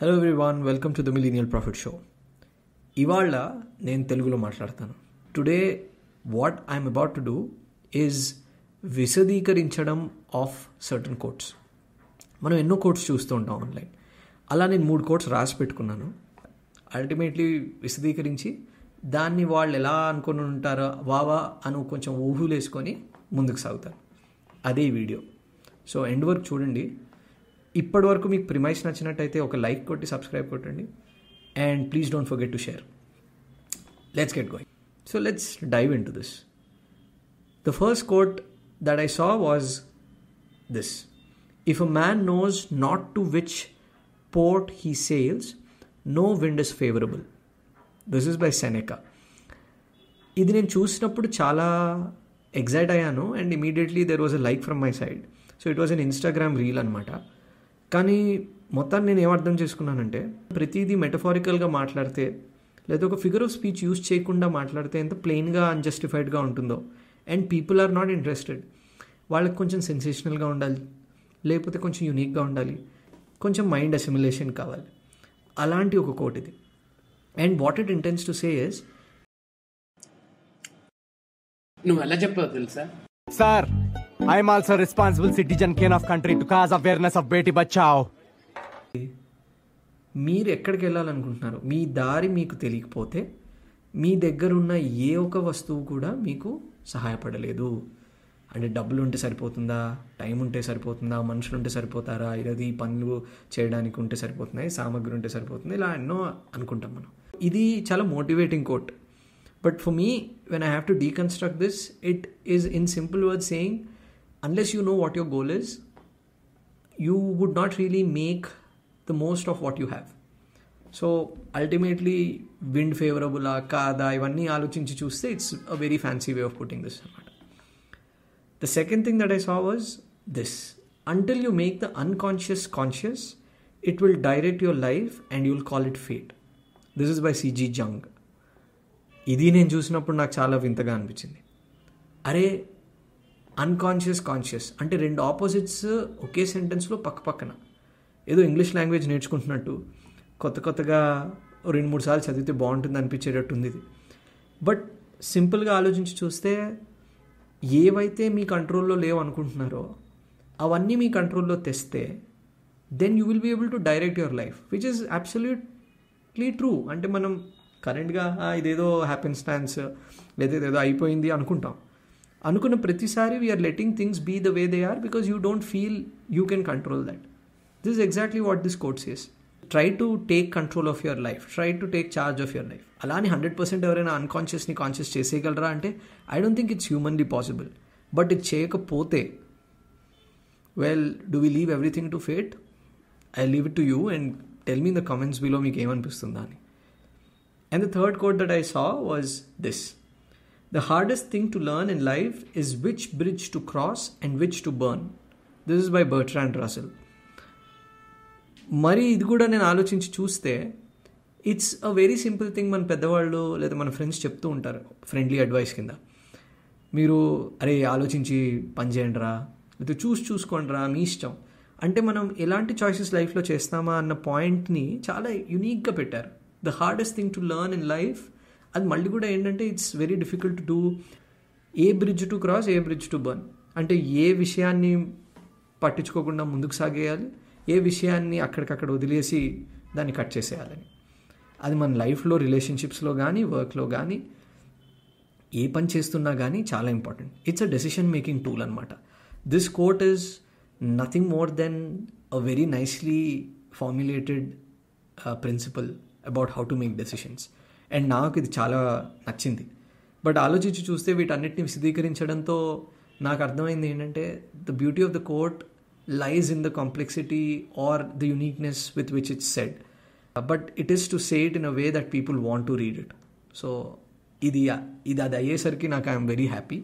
Hello everyone welcome to the millennial profit show ఇవాళ నేను తెలుగులో మాట్లాడతాను. Today what I'm about to do is విశదీకరించడం of certain quotes మనం ఎన్నో కోట్స్ చూస్తూ ఉంటాం ఆన్లైన్ అలా నేను మూడు కోట్స్ రాసి పెట్టుకున్నాను. అల్టిమేట్లీ విశదీకరించి దాన్ని వాళ్ళు ఎలా అనుకుని ఉంటారో వావా అని కొంచెం ఊహులు వేసుకొని ముందుకు సాగుతారు అదే వీడియో సో ఎండ్ వరకు చూడండి. ఇప్పటి వరకు మీకు ప్రిమైస్ నచ్చినట్టయితే ఒక లైక్ కొట్టి సబ్స్క్రైబ్ కొట్టండి. And please don't forget to share let's get going so let's dive into this the first quote that I saw was this if a man knows not to which port he sails no wind is favourable this is by Seneca ఇది నేను చూసినప్పుడు చాలా excite అయ్యాను. And immediately there was a like from my side so it was an Instagram reel అనమాట కానీ మొత్తాన్ని నేను ఏమర్థం చేసుకున్నానంటే ప్రతిదీ మెటఫారికల్గా మాట్లాడితే లేదా ఒక ఫిగర్ ఆఫ్ స్పీచ్ యూస్ చేయకుండా మాట్లాడితే ఎంత ప్లెయిన్గా అన్జస్టిఫైడ్గా ఉంటుందో. And people are not interested వాళ్ళకి కొంచెం సెన్సేషనల్గా ఉండాలి. లేకపోతే కొంచెం యూనిక్గా ఉండాలి. కొంచెం మైండ్ అసిమిలేషన్ కావాలి. అలాంటి ఒక కోట్ ఇది. And what it intends to say is నువ్వు ఎలా చెప్పావు తెలుసా? Sir, I am also responsible citizen can of country country to cause awareness of Beti మీరు ఎక్కడికి వెళ్ళాలనుకుంటున్నారు? మీ దారి మీకు తెలియకపోతే మీ దగ్గర ఉన్న ఏ ఒక వస్తువు కూడా మీకు సహాయపడలేదు. అంటే డబ్బులు ఉంటే సరిపోతుందా? టైం ఉంటే సరిపోతుందా? మనుషులు ఉంటే సరిపోతారా? ఇది పనులు చేయడానికి ఉంటే సరిపోతున్నాయి? సామాగ్రి ఉంటే సరిపోతుంది? ఇలా ఎన్నో అనుకుంటాం మనం. ఇది చాలా motivating quote but for me when I have to deconstruct this it is in simple word saying unless you know what your goal is you would not really make the most of what you have. So ultimately wind ఫేవరబులా కాదా ఇవన్నీ ఆలోచించి చూస్తే it's a very fancy way of putting this అనమాట the second thing that I saw was this until you make the unconscious conscious it will direct your life and you will call it fate this is by C G Jung ఇది నేను చూసినప్పుడు నాకు చాలా వింతగా అనిపించింది అరే unconscious conscious అంటే రెండు ఆపోజిట్స్ ఒకే సెంటెన్స్లో పక్క పక్కన. ఏదో ఇంగ్లీష్ లాంగ్వేజ్ నేర్చుకుంటున్నట్టు కొత్త కొత్తగా రెండు మూడు సార్లు చదివితే బాగుంటుంది అనిపించేటట్టు ఉంది ఇది. బట్ సింపుల్గా ఆలోచించి చూస్తే ఏవైతే మీ కంట్రోల్లో లేవు అనుకుంటున్నారో అవన్నీ మీ కంట్రోల్లో తెస్తే then you will be able to direct your life which is absolutely true అంటే మనం కరెంట్గా ఇదేదో హ్యాపీన్ స్టాన్స్ లేదా ఇదేదో అయిపోయింది అనుకుంటాం. అనుకున్న ప్రతిసారి we are letting things be the way they are because you don't feel you can control that this is exactly what this quote says try to take control of your life try to take charge of your life అలానే hundred percent ఎవరైనా అన్కాన్షియస్ని conscious చేసేయగలరా అంటే I don't think it's humanly possible but ఇది చేయకపోతే well do we leave everything to fate I leave it to you and tell me the comments below మీకు ఏమనిపిస్తుందా అని. And the third quote that I saw was this The hardest thing to learn in life is which bridge to cross and which to burn. This is by Bertrand Russell. మరి ఇది కూడా నేను ఆలోచించి చూస్తే it's a very simple thing మన పెద్దవాళ్ళు లేదా మన ఫ్రెండ్స్ చెప్తూ ఉంటారు ఫ్రెండ్లీ అడ్వైస్ కింద మీరు అరే ఆలోచించి పని చేయండి రా లేదా చూసి చూసుకోండి రా మీ ఇష్టం అంటే మనం ఎలాంటి చాయిసెస్ లైఫ్లో చేస్తామా అన్న పాయింట్ని చాలా యునీక్గా పెట్టారు the hardest thing to learn in life అది మళ్ళీ కూడా ఏంటంటే it's very difficult to a bridge to cross a bridge to burn అంటే ఏ విషయాన్ని పట్టించుకోకుండా ముందుకు సాగేయాలి ఏ విషయాన్ని అక్కడికక్కడ వదిలేసి దాన్ని కట్ చేసేయాలని. అది మన లైఫ్లో రిలేషన్షిప్స్లో కానీ వర్క్లో కానీ ఏ పని చేస్తున్నా కానీ చాలా important. It's a decision making tool అనమాట this quote is nothing more than a very nicely formulated principle about how to make decisions and నాకు ఇది చాలా నచ్చింది. బట్ ఆలోచించి చూస్తే వీటన్నిటిని విశదీకరించడంతో నాకు అర్థమైంది ఏంటంటే the beauty of the quote lies in the complexity or the uniqueness with which it's said but it is to say it in a way that people want to read it so ఇది ఇది అది అయ్యేసరికి నాకు I'm very happy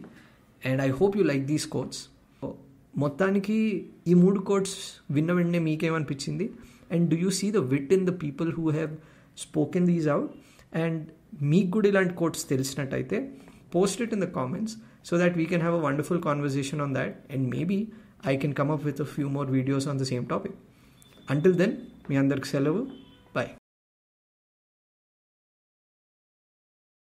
and I hope you like these quotes మొత్తానికి ఈ మూడు quotes విన్న వెంటనే మీకేమనిపించింది? And do you see the wit in the people who have spoken these out and మీకు కూడా ఇలాంటి quotes తెలిసినట్టయితే post it in the comments so that we can have a wonderful conversation on that and maybe I can come up with a few more videos on the same topic until then మీ అందరికి సెలవు bye